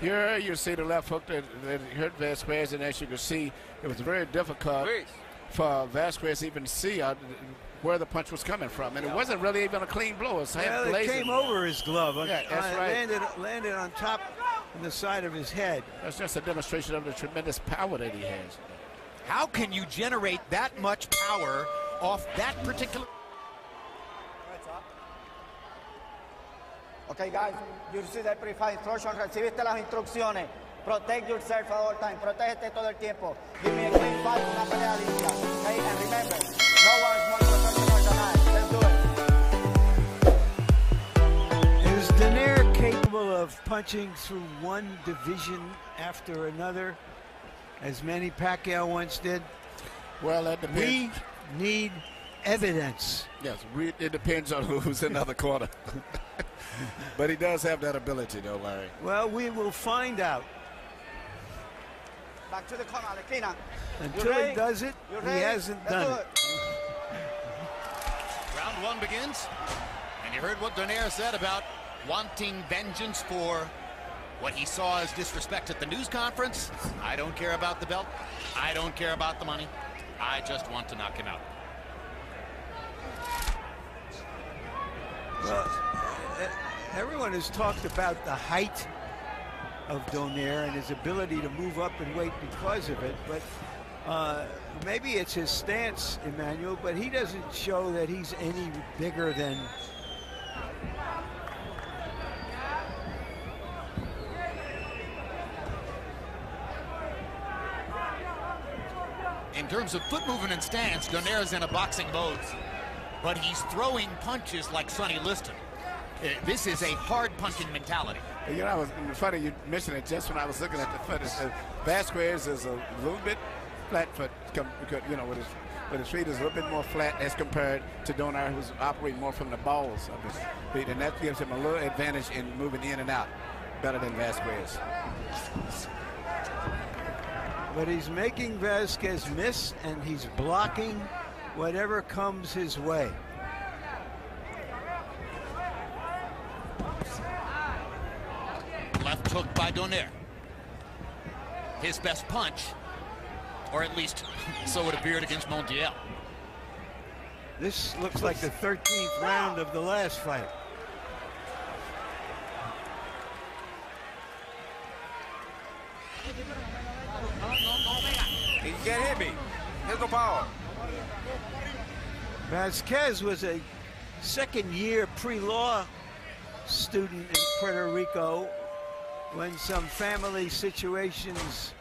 Here you see the left hook that, that hurt Vazquez, and as you can see, it was very difficult for Vazquez even to see uh, where the punch was coming from, and it wasn't really even a clean blow. It, was well, it blazing. came over his glove. Yeah, that's uh, right. Landed, landed on top of the side of his head. That's just a demonstration of the tremendous power that he has. How can you generate that much power off that particular? Okay, guys, you see the pre-fight instruction. Recibiste las instrucciones. Protect yourself at all time. Protégete todo el tiempo. Give me a clean fight, una pelea limpia. Okay, and remember, no one is more professional than I. Let's do it. Is Donaire capable of punching through one division after another, as Manny Pacquiao once did? Well, that depends. We need evidence. Yes, it depends on who's in the other corner. but he does have that ability, though, Larry. Well, we will find out. Back to the corner, a la esquina. Until ready? he does it, You he ready? hasn't Let's done do it. Round one begins, and you heard what Donaire said about wanting vengeance for what he saw as disrespect at the news conference. I don't care about the belt. I don't care about the money. I just want to knock him out. Well, everyone has talked about the height of Donaire and his ability to move up and weight because of it, but uh, maybe it's his stance, Emanuel, but he doesn't show that he's any bigger than In terms of foot movement and stance, Donaire's in a boxing mode, but he's throwing punches like Sonny Liston. Uh, This is a hard punching mentality. You know, I was funny you mentioned it just when I was looking at the foot. Uh, Vazquez is a little bit flat foot, because, you know, with his, with his feet is a little bit more flat as compared to Donaire, who's operating more from the balls of his feet, and that gives him a little advantage in moving in and out better than Vazquez. But he's making Vazquez miss, and he's blocking whatever comes his way. Left hook by Donaire. His best punch, or at least so it appeared against Montiel. This looks like the 13th round of the last fight. He can't hit me. There's no power. Vazquez was a second year pre-law student in Puerto Rico when some family situations,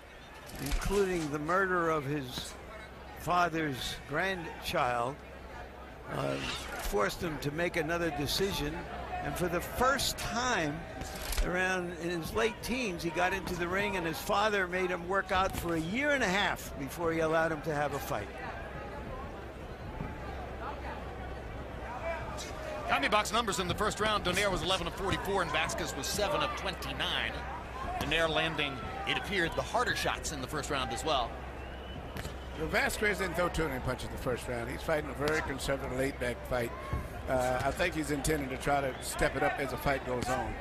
including the murder of his father's grandchild, uh, forced him to make another decision. And for the first time, around in his late teens, he got into the ring, and his father made him work out for a year and a half before he allowed him to have a fight. CompuBox numbers in the first round. Donaire was 11 of 44 and Vazquez was 7 of 29. Donaire landing, it appeared, the harder shots in the first round as well. Well, Vazquez didn't throw too many punches the first round. He's fighting a very conservative, laid-back fight. Uh, I think he's intending to try to step it up as the fight goes on.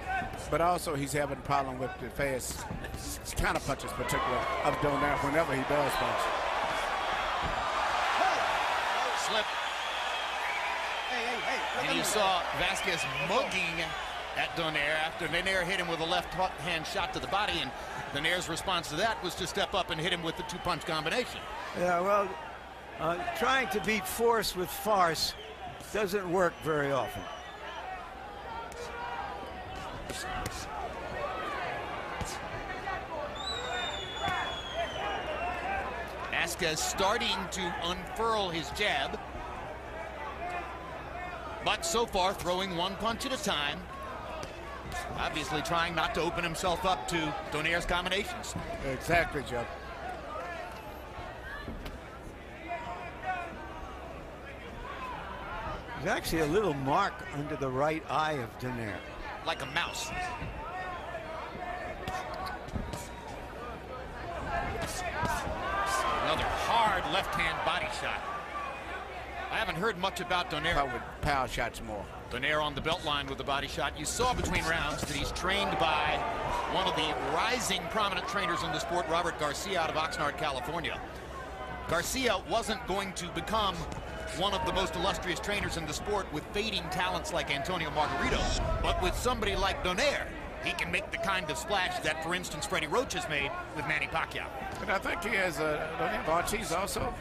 But also, he's having a problem with the fast counter punches, particularly of Donaire whenever he does punch. Slip. And you saw Vazquez mugging at Donaire after Donaire hit him with a left hand shot to the body, and Donaire's response to that was to step up and hit him with the two-punch combination. Yeah, well, uh, trying to beat force with farce doesn't work very often. Vazquez starting to unfurl his jab, but so far throwing one punch at a time. Obviously trying not to open himself up to Donaire's combinations. Exactly, Joe. There's actually a little mark under the right eye of Donaire. Like a mouse. Another hard left-hand body shot. Haven't heard much about Donaire. With power shots more. Donaire on the belt line with the body shot. You saw between rounds that he's trained by one of the rising prominent trainers in the sport, Robert Garcia out of Oxnard, California. Garcia wasn't going to become one of the most illustrious trainers in the sport with fading talents like Antonio Margarito, but with somebody like Donaire, he can make the kind of splash that, for instance, Freddie Roach has made with Manny Pacquiao. But I think he has a uh, Ortiz also.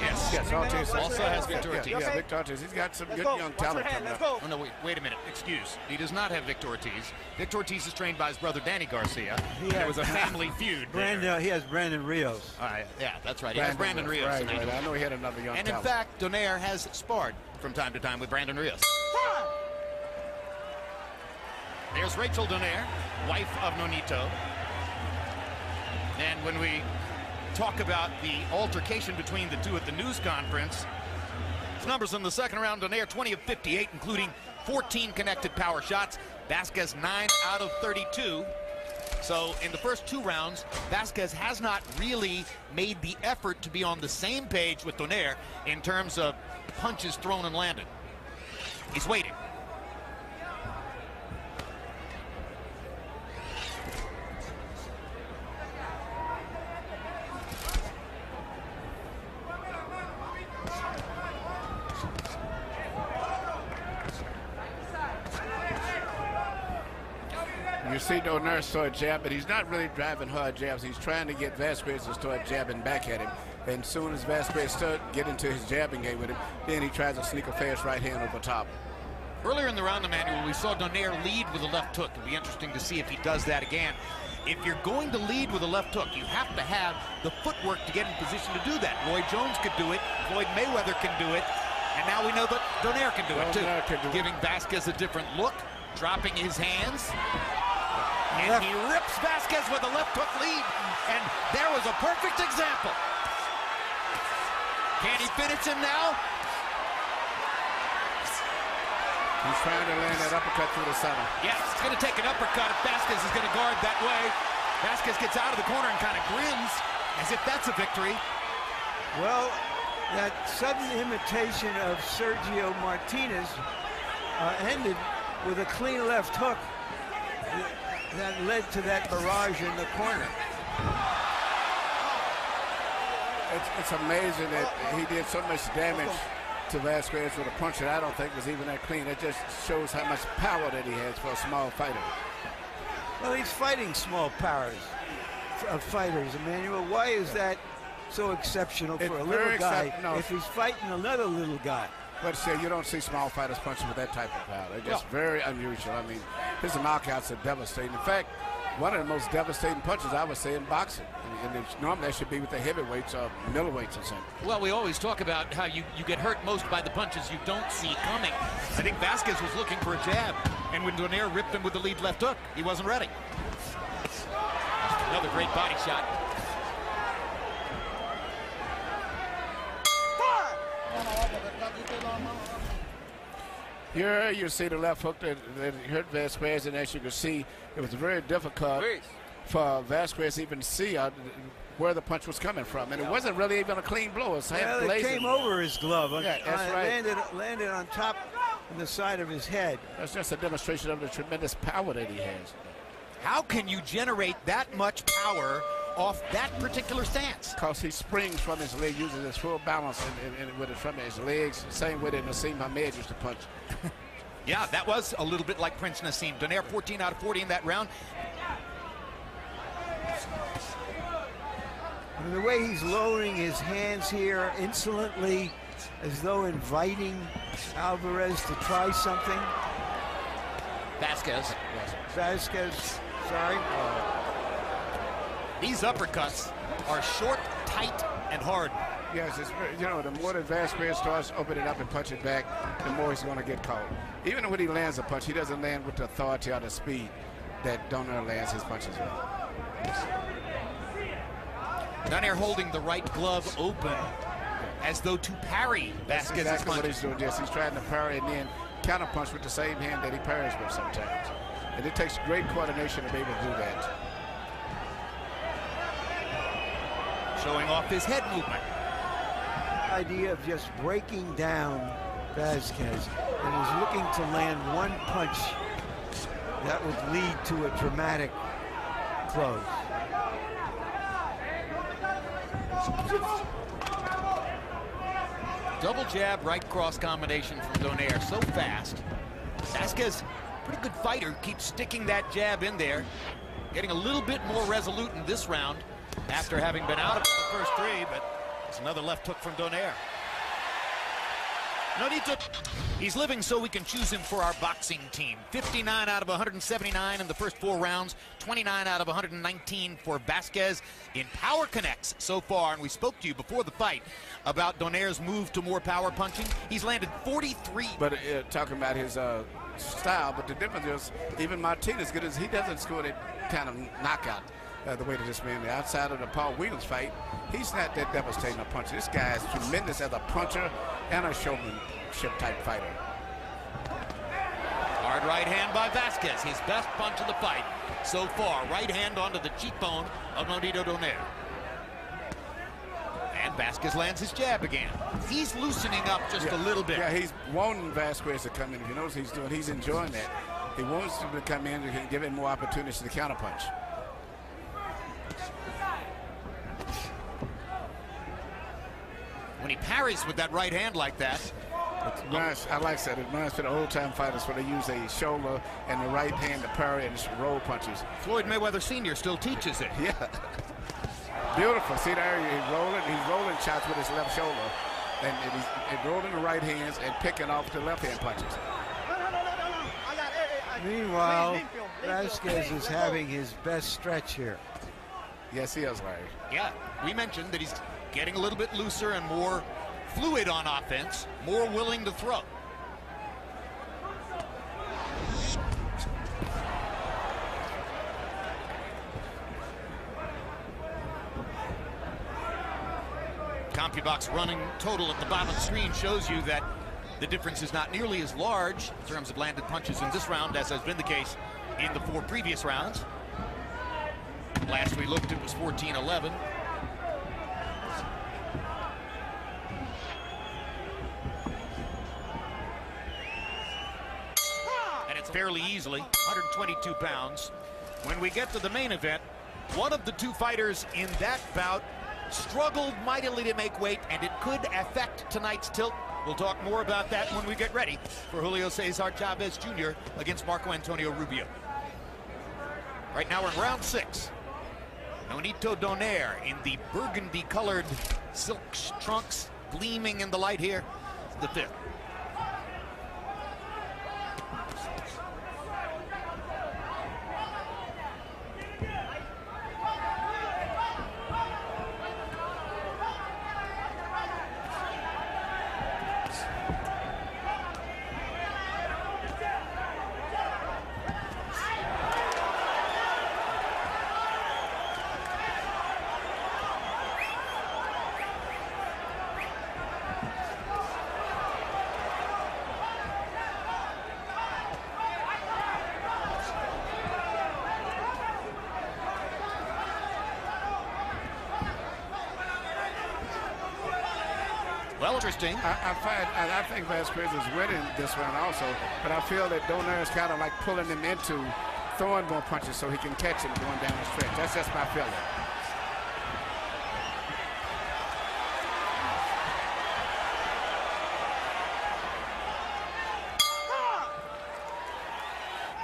Yes. Yes, Ortiz Also has Victor Yeah, Ortiz. yeah, Victor Ortiz. He's got some Let's good go. young talent hand. coming up. Oh, no, wait, wait a minute. Excuse. He does not have Victor Ortiz. Victor Ortiz is trained by his brother Danny Garcia. He There was a family feud. there. Brandon, he has Brandon Rios. All right, yeah, that's right. He has Brandon Rios. Right, I right. know- I know he had another young And in fact, Donaire has sparred from time to time with Brandon Rios. There's Rachel Donaire, wife of Nonito. And when we talk about the altercation between the two at the news conference, his numbers in the second round, Donaire 20 of 58, including 14 connected power shots. Vazquez 9 out of 32. So in the first two rounds, Vazquez has not really made the effort to be on the same page with Donaire in terms of punches thrown and landed. He's waiting. You see Donaire start jab, but he's not really driving hard jabs. He's trying to get Vazquez to start jabbing back at him. And soon as Vazquez starts getting into his jabbing game with him, then he tries to sneak a fast right hand over top. Earlier in the round, Emanuel, we saw Donaire lead with a left hook. It'll be interesting to see if he does that again. If you're going to lead with a left hook, you have to have the footwork to get in position to do that. Roy Jones could do it. Floyd Mayweather can do it. And now we know that Donaire can do it, too. Can do. Giving Vazquez a different look, dropping his hands. And he rips Vazquez with a left hook lead. And there was a perfect example. Can he finish him now? He's trying to land that uppercut through the center. Yes, it's going to take an uppercut if Vazquez is going to guard that way. Vazquez gets out of the corner and kind of grins as if that's a victory. Well, that sudden imitation of Sergio Martinez uh, ended with a clean left hook that led to that barrage in the corner. It's, it's amazing that he did so much damage to Vazquez with a punch that I don't think was even that clean. It just shows how much power that he has for a small fighter. Well, he's fighting small powers of fighters, Emanuel. Why is that so exceptional It's for a little guy no. if he's fighting another little guy? But still, you don't see small fighters punching with that type of power. They're just very unusual. I mean, his knockouts are devastating. In fact, one of the most devastating punches I would say in boxing. And, and it's, normally that should be with the heavyweights or middleweights or something. Well, we always talk about how you, you get hurt most by the punches you don't see coming. I think Vazquez was looking for a jab, and when Donaire ripped him with the lead left hook, he wasn't ready. Another great body shot. Here you see the left hook that, that hurt Vazquez, and as you can see, it was very difficult Please. for Vazquez to even see uh, where the punch was coming from. And it wasn't really even a clean blow. It was Well, it came over his glove. Yeah, that's Uh, right. Landed, landed on top of the side of his head. That's just a demonstration of the tremendous power that he has. How can you generate that much power off that particular stance? Because he springs from his leg, uses his full balance and, and, and with it from his legs. Same way that Naseem Hamed used to punch. Yeah, that was a little bit like Prince Naseem. Donaire 14 out of 40 in that round. And the way he's lowering his hands here insolently, as though inviting Alvarez to try something. Vazquez. Vazquez, sorry. Oh. These uppercuts are short, tight, and hard. Yes, it's you know, the more that Vazquez starts opening up and punching back, the more he's going to get caught. Even when he lands a punch, he doesn't land with the authority or the speed that Donaire lands his punches with. Donaire holding the right glove open as though to parry That's exactly what he's doing. Yes, he's trying to parry and then counterpunch with the same hand that he parries with sometimes. And it takes great coordination to be able to do that. Showing off his head movement. idea of just breaking down Vazquez and was looking to land one punch that would lead to a dramatic close. Double jab, right cross combination from Donaire. So fast. Vazquez, pretty good fighter, keeps sticking that jab in there. Getting a little bit more resolute in this round after having been out of the first three, but it's another left hook from Donaire. No need to. He's living so we can choose him for our boxing team. 59 out of 179 in the first four rounds, 29 out of 119 for Vazquez in power connects so far. And we spoke to you before the fight about Donaire's move to more power punching. He's landed 43. But uh, talking about his uh, style, but the difference is even Martinez, good as he doesn't score that kind of knockout uh, the way that this man, the outside of the Paul Williams fight, he's not that devastating a puncher. This guy is tremendous as a puncher and a showmanship type fighter. Hard right hand by Vazquez, his best punch of the fight so far. Right hand onto the cheekbone of Nonito Donaire. And Vazquez lands his jab again. He's loosening up just yeah. a little bit. Yeah, he's wanting Vazquez to come in. If you notice he's doing, he's enjoying that. He wants him to come in and give him more opportunities to counterpunch. When he parries with that right hand like that. Reminds, I like that. It reminds me of the old time fighters where they use a shoulder and the right hand to parry and roll punches. Floyd Mayweather Sr. still teaches it. Yeah. Beautiful. See there, he's rolling, he's rolling shots with his left shoulder. And, and he's and rolling the right hands and picking off the left hand punches. Meanwhile, Vazquez is having his best stretch here. Yes, he is, Larry. Yeah, we mentioned that he's getting a little bit looser and more fluid on offense, more willing to throw. CompuBox running total at the bottom of the screen shows you that the difference is not nearly as large in terms of landed punches in this round as has been the case in the four previous rounds. Last we looked, it was 14-11. And it's fairly easily, 122 pounds. When we get to the main event, one of the two fighters in that bout struggled mightily to make weight, and it could affect tonight's tilt. We'll talk more about that when we get ready for Julio Cesar Chavez Jr. against Marco Antonio Rubio. Right now we're in round six. Nonito Donaire in the burgundy-colored silk trunks, gleaming in the light here. The fifth. Interesting. I, I find, I, I think Vazquez is winning this round also, but I feel that Donaire is kind of like pulling him into throwing more punches so he can catch him going down the stretch. That's just my feeling.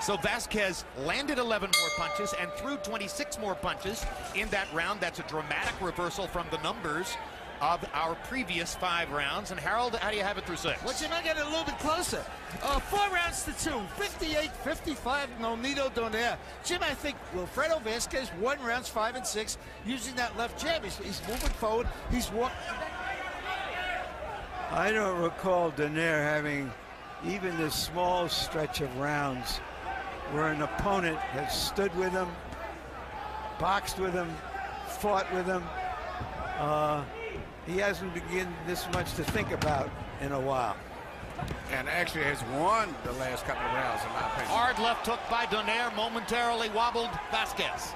So Vazquez landed 11 more punches and threw 26 more punches in that round. That's a dramatic reversal from the numbers of our previous five rounds. And Harold, how do you have it through six? Well, Jim, I get a little bit closer. Uh, four rounds to two, 58-55, Nonito Donaire. Jim, I think Wilfredo Vazquez won rounds five and six using that left jab. He's, he's moving forward. He's walking. I don't recall Donaire having even this small stretch of rounds where an opponent has stood with him, boxed with him, fought with him. Uh, he hasn't begun this much to think about in a while. And actually has won the last couple of rounds, in my opinion. Hard left hook by Donaire momentarily wobbled Vazquez.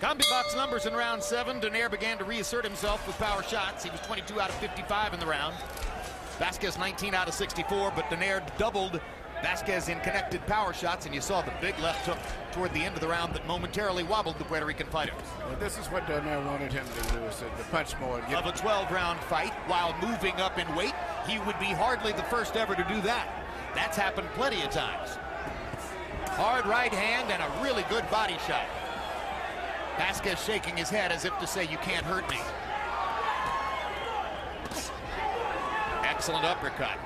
Combi box numbers in round seven. Donaire began to reassert himself with power shots. He was 22 out of 55 in the round. Vazquez 19 out of 64, but Donaire doubled Vazquez in connected power shots, and you saw the big left hook toward the end of the round that momentarily wobbled the Puerto Rican fighter. Well, this is what Donaire wanted him to do, is to, punch more. Of a 12-round fight, while moving up in weight, he would be hardly the first ever to do that. That's happened plenty of times. Hard right hand and a really good body shot. Vazquez shaking his head as if to say, you can't hurt me. Excellent uppercut.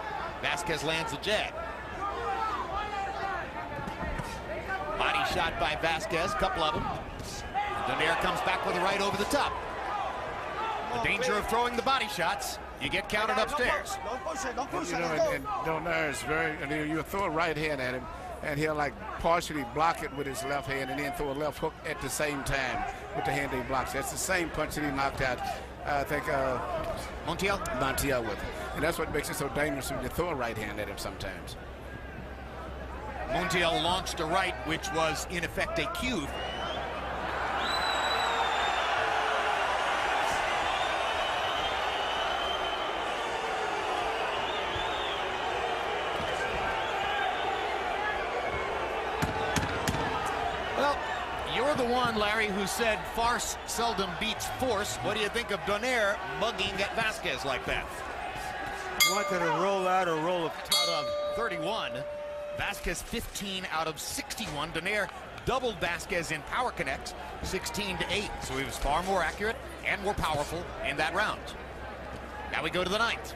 Vazquez lands a jab. Body shot by Vazquez, couple of them. Donaire comes back with a right over the top. The danger of throwing the body shots, you get counted upstairs. Don't push it, don't push You know, let's and, and Donaire is very, and you you throw a right hand at him, and he'll like partially block it with his left hand and then throw a left hook at the same time with the hand that he blocks. That's the same punch that he knocked out, uh, I think, uh, Montiel? Montiel with. And that's what makes it so dangerous when you throw a right hand at him sometimes. Montiel launched a right, which was in effect a cue. Well, you're the one, Larry, who said farce seldom beats force. What do you think of Donaire mugging at Vazquez like that? Wanted to roll out or roll a out of 31. Vazquez 15 out of 61. Donaire doubled Vazquez in power connects, 16 to 8. So he was far more accurate and more powerful in that round. Now we go to the ninth.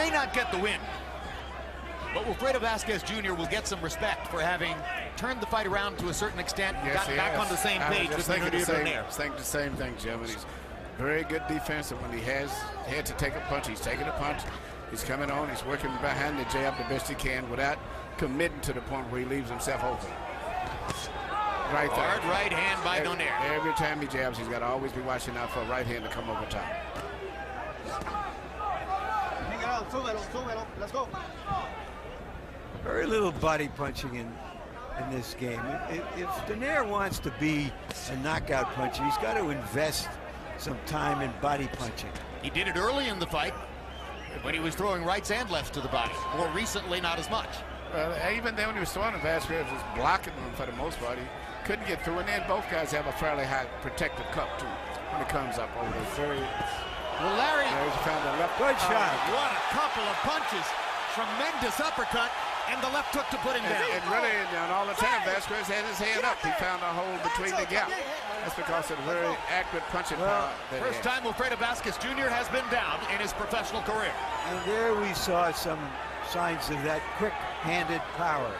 May not get the win, but Wilfredo Vazquez Jr. will get some respect for having turned the fight around to a certain extent, gotten he back has. on the same page just with Miguel the same, Donaire. think the same thing, Jim. And he's very good defensive when he has had to take a punch. He's taking a punch. He's coming on. He's working behind the jab the best he can without committing to the point where he leaves himself open. Right there. Hard right hand by Every, Donaire. every time he jabs, he's got to always be watching out for a right hand to come over top. Miguel, súbelo, súbelo. Let's go. Very little body punching in in this game. If, if Donaire wants to be a knockout puncher, he's got to invest some time in body punching. He did it early in the fight when he was throwing rights and lefts to the body. More recently, not as much. Well, even then when he was throwing, Vazquez was blocking him for the most part. He couldn't get through. And then both guys have a fairly high protective cup, too, when it comes up over the very. Well, Larry, There's he found the left. Good Oh, shot. what a couple of punches. Tremendous uppercut and the left hook to put him And, down. and really, and all the time, Vazquez had his hand up. He found a hole between the gap. That's because of the very accurate punching power. First time Wilfredo Vazquez Jr. has been down in his professional career. And there we saw some signs of that quick-handed power.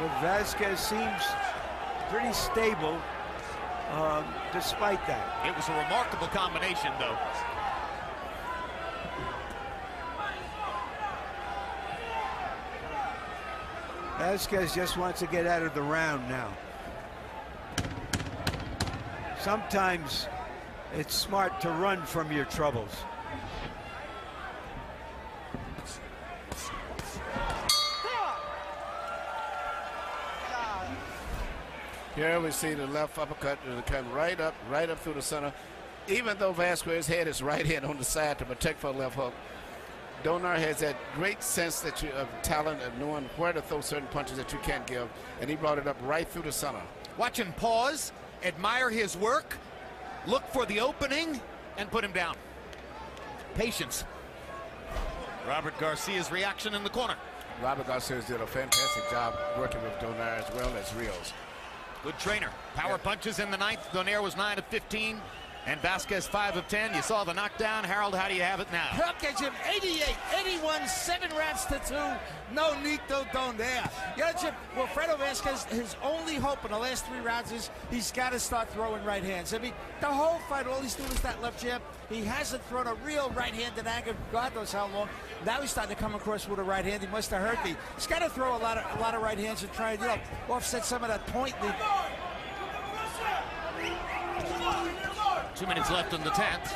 But Vazquez seems pretty stable um, despite that. It was a remarkable combination, though. Vazquez just wants to get out of the round now. Sometimes it's smart to run from your troubles. Here we see the left uppercut come right up, right up through the center. Even though Vazquez had his right hand on the side to protect for a left hook, Donaire has that great sense that you, of talent of knowing where to throw certain punches that you can't give, and he brought it up right through the center. Watch him pause, admire his work, look for the opening, and put him down. Patience. Robert Garcia's reaction in the corner. Robert Garcia did a fantastic job working with Donaire as well as Rios. Good trainer. Power punches in the ninth. Donaire was 9 of 15. And Vazquez 5 of 10. You saw the knockdown. Harold, how do you have it now? Hook at him 88, 81, seven rounds to two. Nonito Donaire. You know, Jim, Fredo Vazquez, his only hope in the last three rounds is he's got to start throwing right hands. I mean, the whole fight, all he's doing is that left jab. He hasn't thrown a real right-handed anger, God knows how long. Now he's starting to come across with a right hand. He must have hurt me. He's got to throw a lot of a lot of right hands and try and you know, offset some of that point. Two minutes left in the 10th.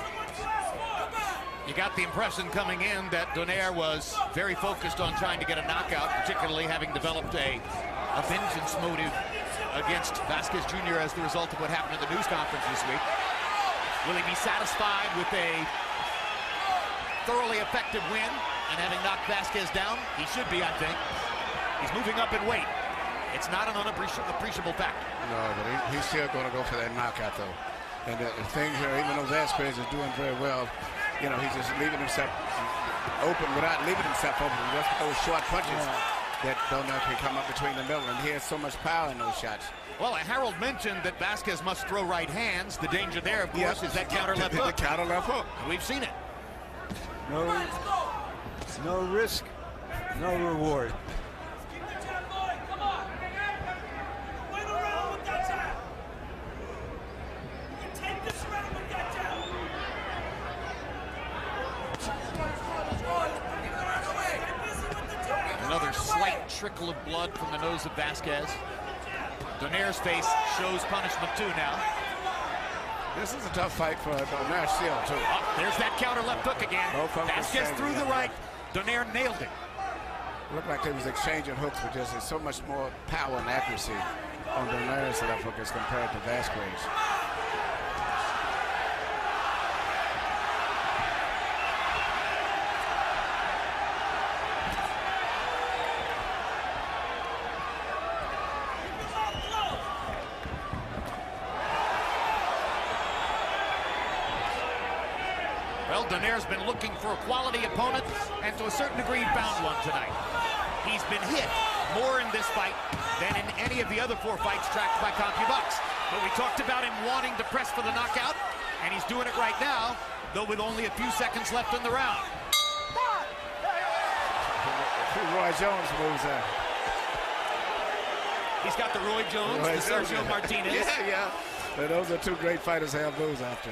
You got the impression coming in that Donaire was very focused on trying to get a knockout, particularly having developed a, a vengeance motive against Vazquez Jr. as the result of what happened at the news conference this week. Will he be satisfied with a thoroughly effective win and having knocked Vazquez down? He should be, I think. He's moving up in weight. It's not an unappreciable factor. No, but he, he's still going to go for that knockout, though. And uh, the, the thing here, even though Vazquez is doing very well, you know, he's just leaving himself open without leaving himself open. Just those short punches yeah. that don't know if he can come up between the middle. And he has so much power in those shots. Well, Harold mentioned that Vazquez must throw right hands. The danger there, of course, is that counter left hook. The counter left hook. We've seen it. No, no risk, no reward. trickle of blood from the nose of Vazquez. Donaire's face shows punishment too now. This is a tough fight for Donaire still too. Oh, there's that counter left hook again. Vazquez through the right. Donaire nailed it. Looked like they was exchanging hooks, but there's so much more power and accuracy on Donaire's left hook as compared to Vazquez. Donaire's been looking for a quality opponent, and to a certain degree, found one tonight. He's been hit more in this fight than in any of the other four fights tracked by CompuBox. But we talked about him wanting to press for the knockout, and he's doing it right now, though with only a few seconds left in the round. Roy Jones moves in. He's got the Roy Jones, Roy the Sergio Jones. Martinez. yeah, yeah. But those are two great fighters to have those after.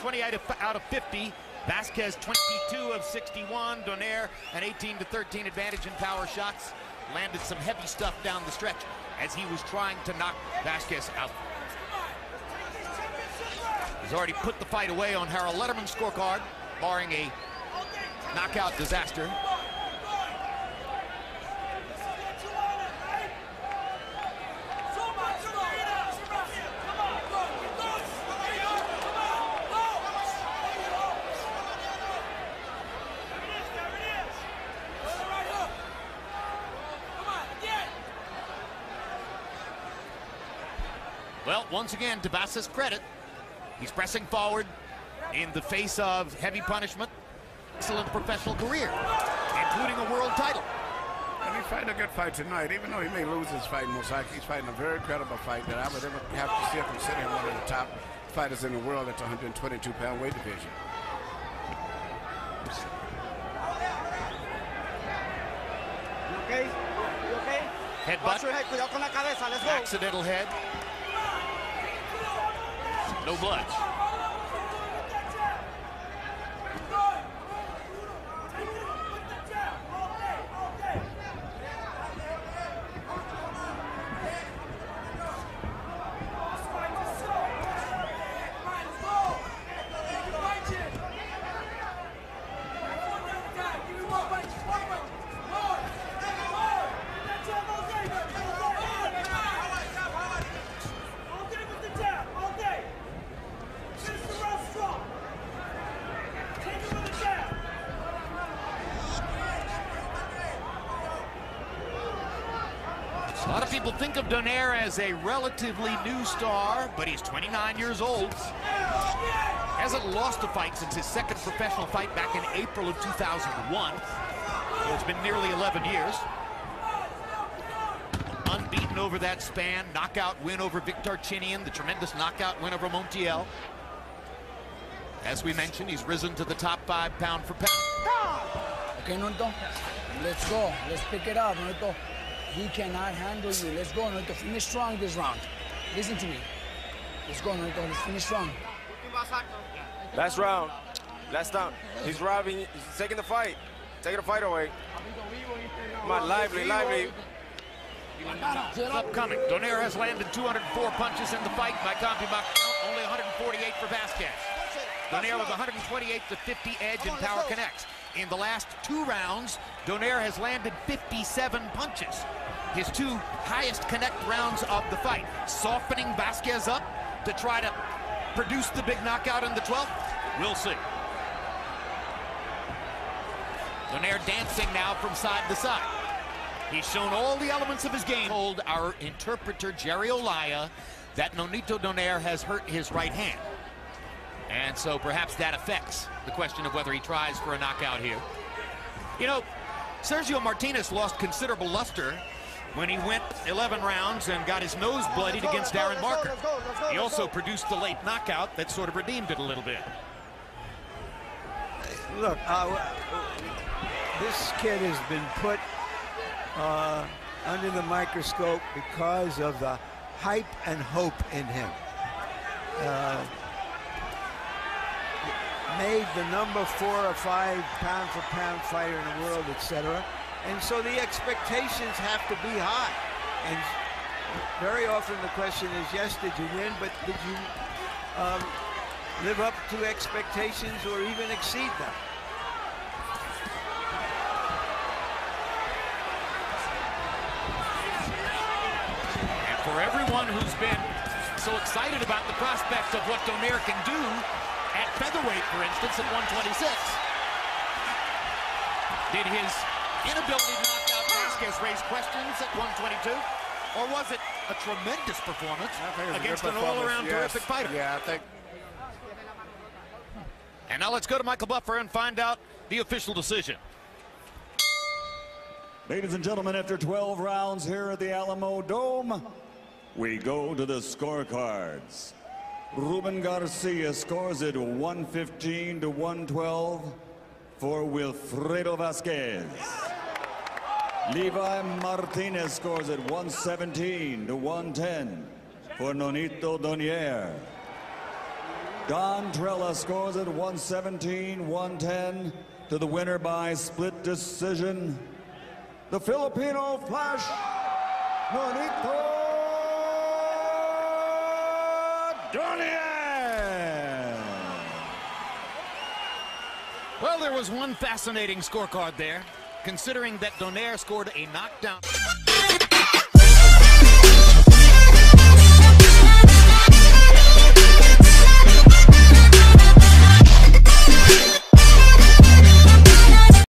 28 out of 50. Vazquez 22 of 61. Donaire an 18 to 13 advantage in power shots. Landed some heavy stuff down the stretch as he was trying to knock Vazquez out. He's already put the fight away on Harold Lederman's scorecard, barring a knockout disaster. Once again, to Bass's credit, he's pressing forward in the face of heavy punishment. Excellent professional career, including a world title. And he's fighting a good fight tonight, even though he may lose his fight most likely. He's fighting a very credible fight that I would ever have to still consider him one of the top fighters in the world at the 122-pound weight division. You okay? You okay? Headbutt. Your head. Cuidado con la cabeza. Let's go. Accidental head. No blood. As a relatively new star, but he's 29 years old. Hasn't lost a fight since his second professional fight back in April of 2001. So it's been nearly 11 years. Unbeaten over that span. Knockout win over Vic Darchinyan. The tremendous knockout win over Montiel. As we mentioned, he's risen to the top five pound for pound. Okay, Nonito, let's go. Let's pick it up, Nonito. He cannot handle you. Let's go, Nonito. Finish strong this round. Listen to me. Let's go, Nonito. Let's finish strong. Last round. Last down. He's robbing. He's taking the fight. Taking the fight away. Come on, lively, lively. Upcoming. Donaire has landed 204 punches in the fight by CompuBox count, only 148 for Vazquez. Donaire with 128 to 50 edge and power connects. In the last two rounds, Donaire has landed 57 punches. His two highest connect rounds of the fight. Softening Vazquez up to try to produce the big knockout in the 12th? We'll see. Donaire dancing now from side to side. He's shown all the elements of his game. Told our interpreter, Jerry Olaya, that Nonito Donaire has hurt his right hand. And so perhaps that affects the question of whether he tries for a knockout here. You know, Sergio Martinez lost considerable luster when he went 11 rounds and got his nose bloodied against Darren Barker. He also produced the late knockout that sort of redeemed it a little bit. Look, uh, this kid has been put uh, under the microscope because of the hype and hope in him. Uh, made the number four or five pound for pound fighter in the world, etc. And so the expectations have to be high. And very often the question is, yes, did you win, but did you um, live up to expectations or even exceed them? And for everyone who's been so excited about the prospect of what Donaire can do at featherweight, for instance, at 126, did his inability to knock out Vazquez raised questions at 122? Or was it a tremendous performance I think it was a against an all-around yes. terrific fighter? Yeah, I think And now let's go to Michael Buffer and find out the official decision. Ladies and gentlemen, after 12 rounds here at the Alamodome, we go to the scorecards. Ruben Garcia scores it 115 to 112 for Wilfredo Vazquez. Levi Martinez scores at 117 to 110 for Nonito Donaire. Don Trella scores at 117 110 to the winner by split decision. The Filipino Flash, Nonito Donaire. Well, there was one fascinating scorecard there, considering that Donaire scored a knockdown.